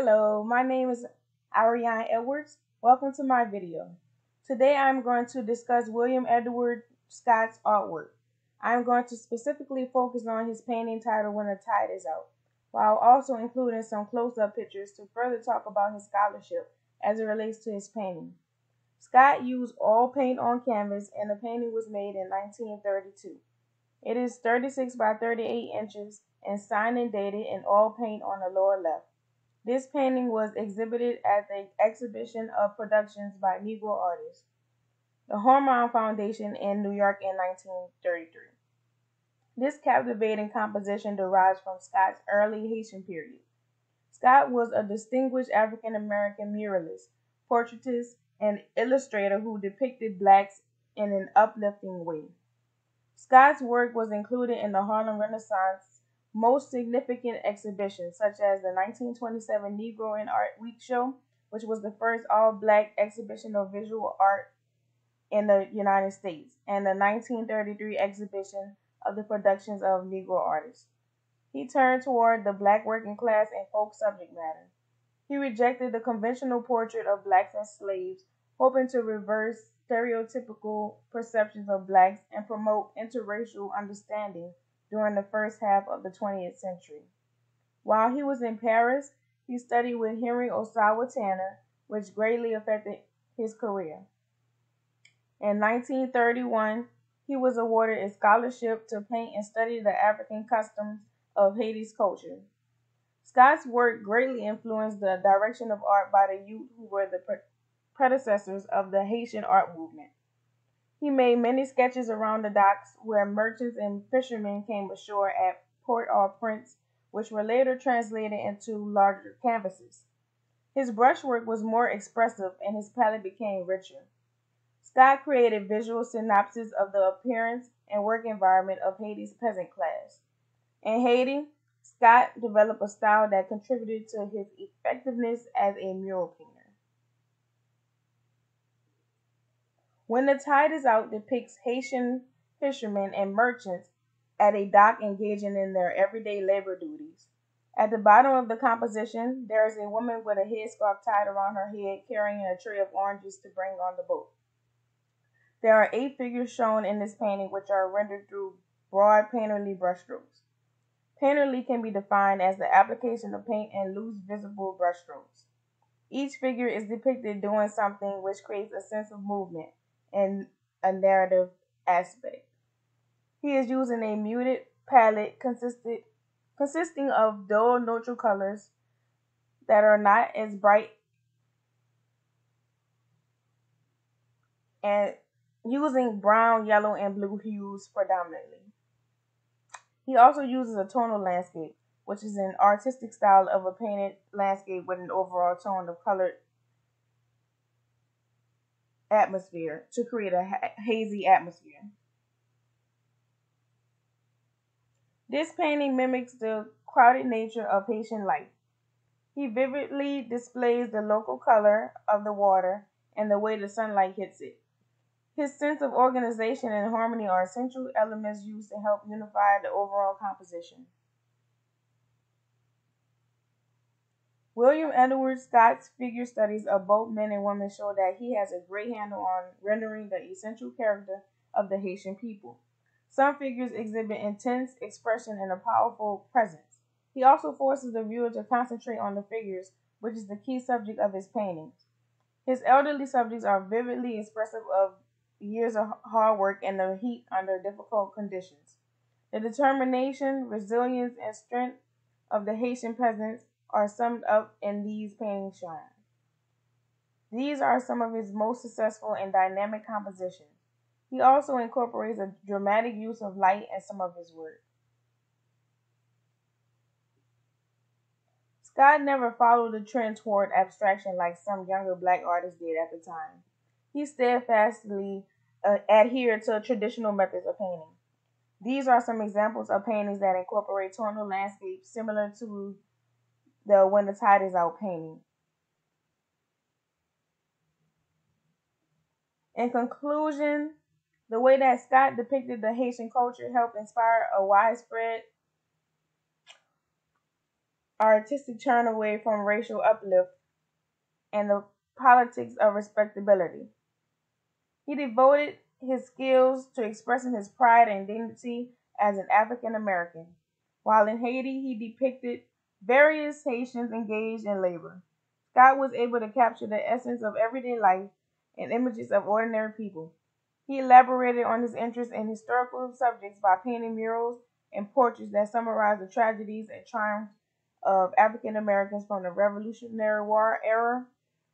Hello, my name is Arianne Edwards. Welcome to my video. Today I'm going to discuss William Edouard Scott's artwork. I'm going to specifically focus on his painting titled When the Tide is Out, while also including some close-up pictures to further talk about his scholarship as it relates to his painting. Scott used oil paint on canvas and the painting was made in 1932. It is 36 by 38 inches and signed and dated in oil paint on the lower left. This painting was exhibited at the Exhibition of Productions by Negro Artists, the Harmon Foundation in New York in 1933. This captivating composition derives from Scott's early Haitian period. Scott was a distinguished African American muralist, portraitist, and illustrator who depicted blacks in an uplifting way. Scott's work was included in the Harlem Renaissance most significant exhibitions, such as the 1927 Negro in Art Week show, which was the first all black exhibition of visual art in the United States, and the 1933 exhibition of the productions of Negro artists. He turned toward the black working class and folk subject matter. He rejected the conventional portrait of blacks as slaves, hoping to reverse stereotypical perceptions of blacks and promote interracial understanding during the first half of the 20th century. While he was in Paris, he studied with Henry Ossawa Tanner, which greatly affected his career. In 1931, he was awarded a scholarship to paint and study the African customs of Haiti's culture. Scott's work greatly influenced the direction of art by the youth who were the predecessors of the Haitian art movement. He made many sketches around the docks where merchants and fishermen came ashore at Port-au-Prince, which were later translated into larger canvases. His brushwork was more expressive and his palette became richer. Scott created visual synopses of the appearance and work environment of Haiti's peasant class. In Haiti, Scott developed a style that contributed to his effectiveness as a mural painter. When the Tide is Out depicts Haitian fishermen and merchants at a dock engaging in their everyday labor duties. At the bottom of the composition, there is a woman with a headscarf tied around her head carrying a tray of oranges to bring on the boat. There are eight figures shown in this painting which are rendered through broad painterly brushstrokes. Painterly can be defined as the application of paint in loose visible brushstrokes. Each figure is depicted doing something which creates a sense of movement, and a narrative aspect. He is using a muted palette consisted, consisting of dull neutral colors that are not as bright and using brown, yellow, and blue hues predominantly. He also uses a tonal landscape, which is an artistic style of a painted landscape with an overall tone of colored atmosphere to create a ha- hazy atmosphere. This painting mimics the crowded nature of Haitian life. He vividly displays the local color of the water and the way the sunlight hits it. His sense of organization and harmony are essential elements used to help unify the overall composition. William Edouard Scott's figure studies of both men and women show that he has a great handle on rendering the essential character of the Haitian people. Some figures exhibit intense expression and a powerful presence. He also forces the viewer to concentrate on the figures, which is the key subject of his paintings. His elderly subjects are vividly expressive of years of hard work and the heat under difficult conditions. The determination, resilience, and strength of the Haitian peasants are summed up in these paintings shine. These are some of his most successful and dynamic compositions. He also incorporates a dramatic use of light in some of his work. Scott never followed the trend toward abstraction like some younger black artists did at the time. He steadfastly uh, adhered to traditional methods of painting. These are some examples of paintings that incorporate tonal landscapes similar to the When the Tide is Out painting. In conclusion, the way that Scott depicted the Haitian culture helped inspire a widespread artistic turn away from racial uplift and the politics of respectability. He devoted his skills to expressing his pride and dignity as an African American. While in Haiti, he depicted various Haitians engaged in labor. Scott was able to capture the essence of everyday life and images of ordinary people. He elaborated on his interest in historical subjects by painting murals and portraits that summarize the tragedies and triumphs of African Americans from the Revolutionary War era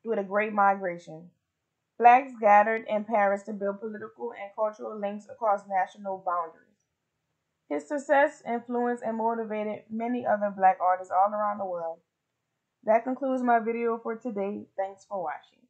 through the Great Migration. Blacks gathered in Paris to build political and cultural links across national boundaries. His success influenced and motivated many other black artists all around the world. That concludes my video for today. Thanks for watching.